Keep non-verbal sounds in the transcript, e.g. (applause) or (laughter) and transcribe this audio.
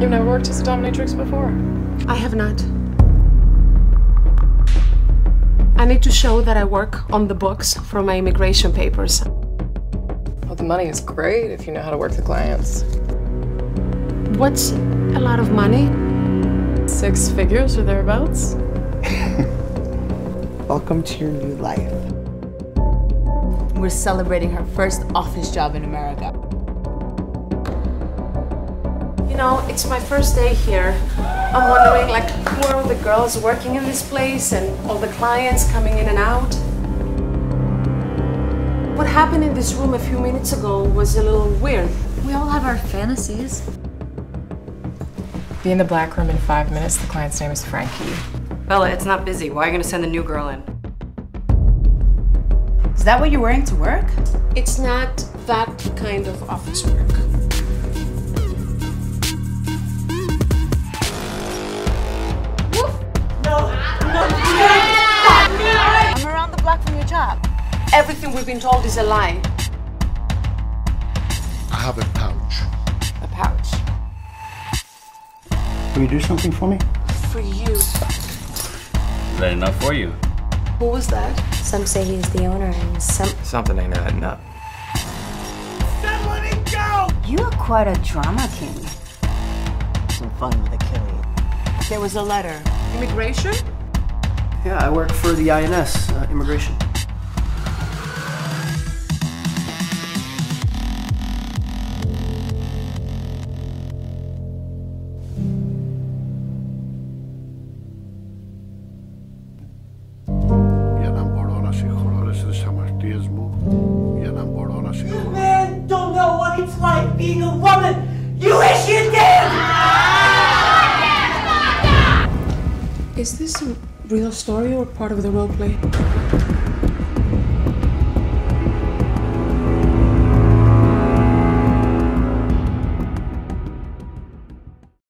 You've never worked as a dominatrix before? I have not. I need to show that I work on the books for my immigration papers. Well, the money is great if you know how to work the clients. What's a lot of money? Six figures or thereabouts? (laughs) Welcome to your new life. We're celebrating her first office job in America. You know, it's my first day here. I'm wondering, like, who are all the girls working in this place and all the clients coming in and out? What happened in this room a few minutes ago was a little weird. We all have our fantasies. Be in the black room in five minutes. The client's name is Frankie. Bella, it's not busy. Why are you gonna send the new girl in? Is that what you're wearing to work? It's not that kind of office work. Everything we've been told is a lie. I have a pouch. A pouch. Will you do something for me? For you. Is that enough for you? Who was that? Some say he's the owner, and some. Something ain't adding up. You are quite a drama king. Some fun with Achilles. There was a letter. Immigration? Yeah, I work for the INS, uh, immigration. Being a woman. You wish you did! Is this a real story or part of the role play?